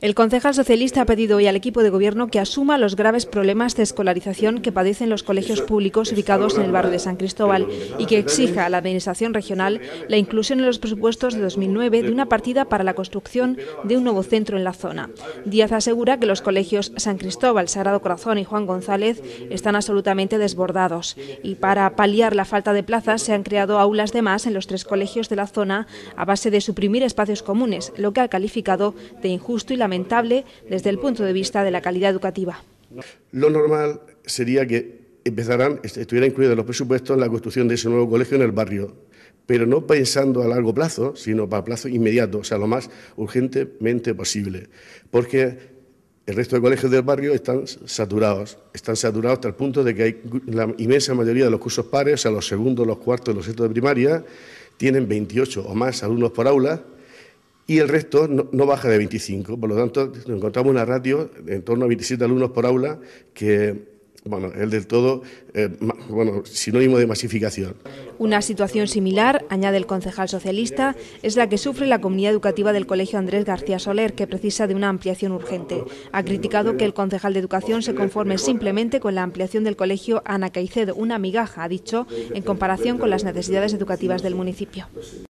El concejal socialista ha pedido hoy al equipo de gobierno que asuma los graves problemas de escolarización que padecen los colegios públicos ubicados en el barrio de San Cristóbal y que exija a la Administración regional la inclusión en los presupuestos de 2009 de una partida para la construcción de un nuevo centro en la zona. Díaz asegura que los colegios San Cristóbal, Sagrado Corazón y Juan González están absolutamente desbordados y para paliar la falta de plazas se han creado aulas de más en los tres colegios de la zona a base de suprimir espacios comunes, lo que ha calificado de injusto y la desde el punto de vista de la calidad educativa. Lo normal sería que empezaran, estuviera incluido en los presupuestos la construcción de ese nuevo colegio en el barrio, pero no pensando a largo plazo, sino para plazo inmediato, o sea, lo más urgentemente posible, porque el resto de colegios del barrio están saturados, están saturados hasta el punto de que hay la inmensa mayoría de los cursos pares, o sea, los segundos, los cuartos, los sextos de primaria, tienen 28 o más alumnos por aula, y el resto no, baja de 25. Por lo tanto, encontramos una ratio en torno a 27 alumnos por aula que bueno, es del todo eh, bueno, sinónimo de masificación. Una situación similar, añade el concejal socialista, es la que sufre la comunidad educativa del Colegio Andrés García Soler, que precisa de una ampliación urgente. Ha criticado que el concejal de Educación se conforme simplemente con la ampliación del Colegio Ana Caicedo, una migaja, ha dicho, en comparación con las necesidades educativas del municipio.